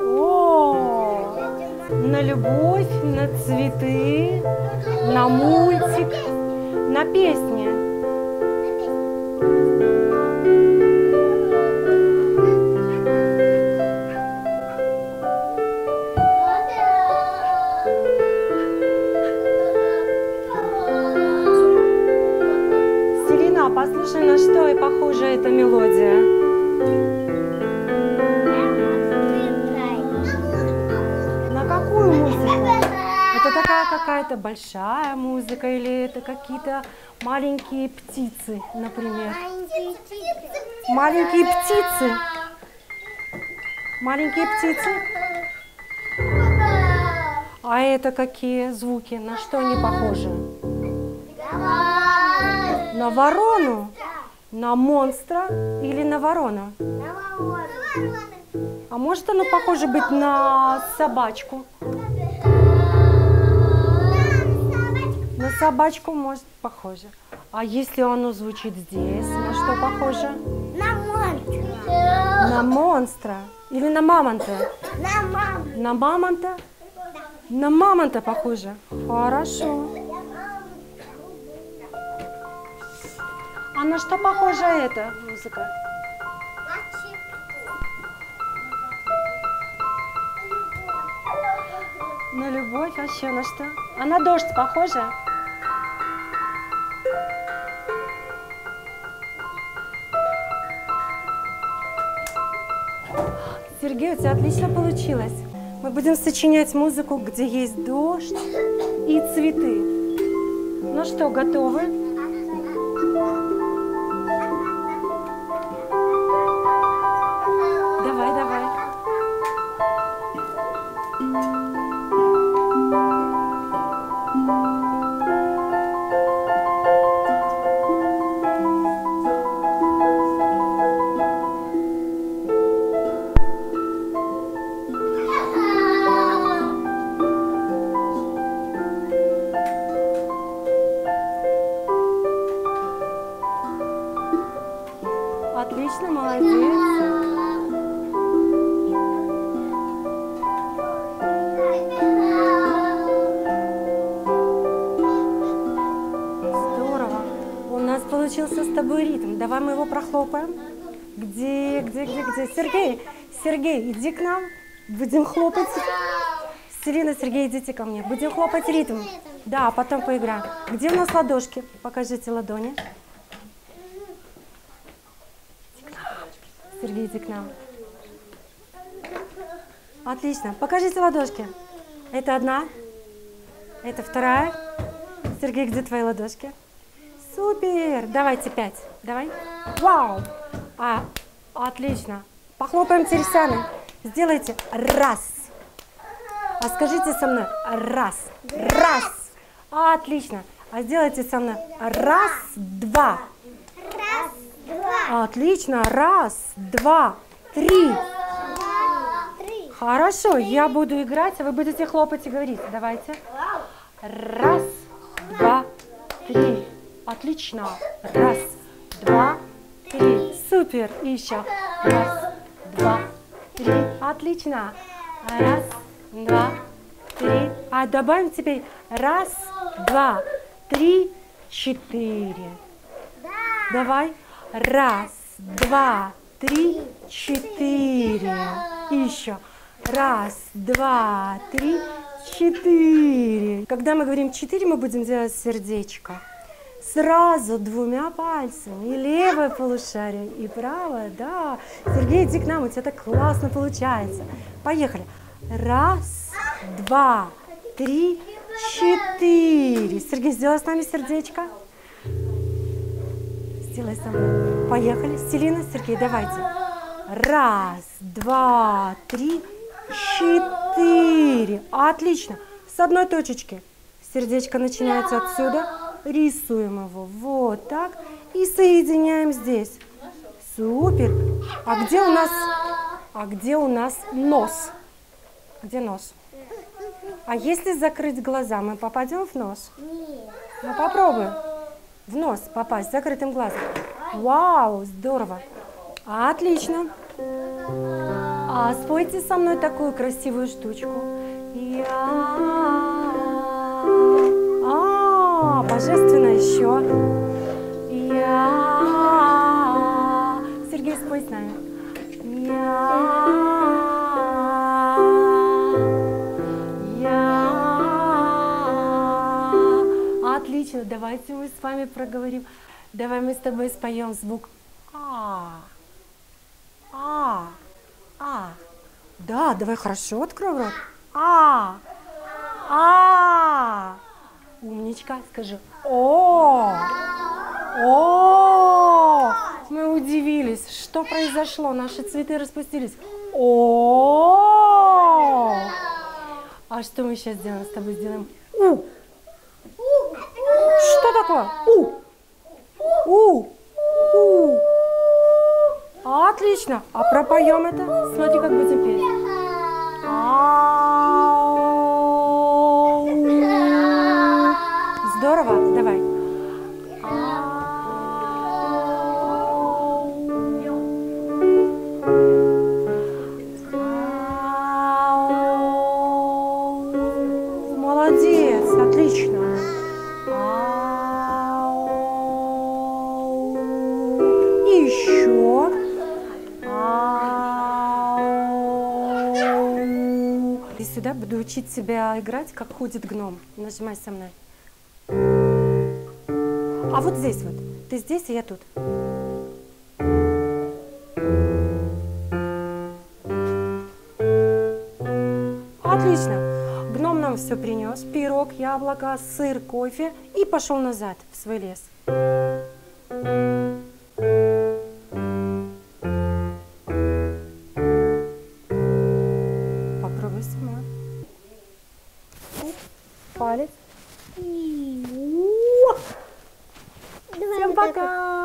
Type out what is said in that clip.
О, на любовь, на цветы, на мультик, на песни. Какая-то большая музыка или это какие-то маленькие птицы, например? Маленькие птицы. Маленькие птицы. А это какие звуки? На что они похожи? На ворону? На монстра или на ворона? А может оно похоже быть на собачку? Собачку может похоже. А если оно звучит здесь, на что похоже? На монстра или на мамонта? На мамонта? На мамонта похоже. Хорошо. А на что похожа эта музыка? На любовь, а еще на что? А на дождь похожа? Сергей, у тебя отлично получилось. Мы будем сочинять музыку, где есть дождь и цветы. Ну что, готовы? Отлично, молодец. Получился с тобой ритм. Давай мы его прохлопаем. Где, где, где, где? Сергей, Сергей, иди к нам. Будем хлопать. Селина, Сергей, идите ко мне. Будем хлопать ритм. Да, потом поиграем. Где у нас ладошки? Покажите ладони. Сергей, иди к нам. Отлично. Покажите ладошки. Это одна. Это вторая. Сергей, где твои ладошки? Супер. Давайте пять. Давай. Вау. А, отлично. Похлопаем тересами. Сделайте раз. А скажите со мной раз. Раз. Отлично. А сделайте со мной раз, два. Отлично. Раз, два, три. Хорошо, я буду играть, а вы будете хлопать и говорить. Давайте. Раз, два, три. Отлично. Раз, два, три. Супер. И еще. Раз, два, три. Отлично. Раз, два, три. А добавим теперь раз, два, три, четыре. Давай. Раз, два, три, четыре. И еще. Раз, два, три, четыре. Когда мы говорим четыре, мы будем делать сердечко. Сразу двумя пальцами. И левое полушарие, и правое, да. Сергей, иди к нам, у тебя так классно получается. Поехали. Раз, два, три, четыре. Сергей, сделай с нами сердечко. Сделай со мной. Поехали. Селина, Сергей, давайте. Раз, два, три, четыре. Отлично. С одной точечки. Сердечко начинается отсюда. Рисуем его. Вот так. И соединяем здесь. Супер. А где у нас, а где у нас нос? Где нос? А если закрыть глаза, мы попадем в нос? Ну попробуем. В нос попасть закрытым глазом. Вау, здорово. Отлично. А спойте со мной такую красивую штучку. Я. А, божественно еще. Я. Сергей, спой с нами. Я. Я. Отлично, давайте мы с вами проговорим. Давай мы с тобой споем звук А. А. А. Да, давай хорошо открой рот. А. А. Умничка, скажи. О. О. Мы удивились, что произошло. Наши цветы распустились. О. А что мы сейчас сделаем с тобой? Сделаем У. Такое? У. У. У. Отлично. А пропоем это? Смотри, как будем петь. Ау. Еще. И сюда буду учить себя играть, как ходит гном. Нажимай со мной. А вот здесь вот. Ты здесь, и я тут. Отлично. Гном нам все принес. Пирог, яблоко, сыр, кофе. И пошел назад в свой лес. Давай Всем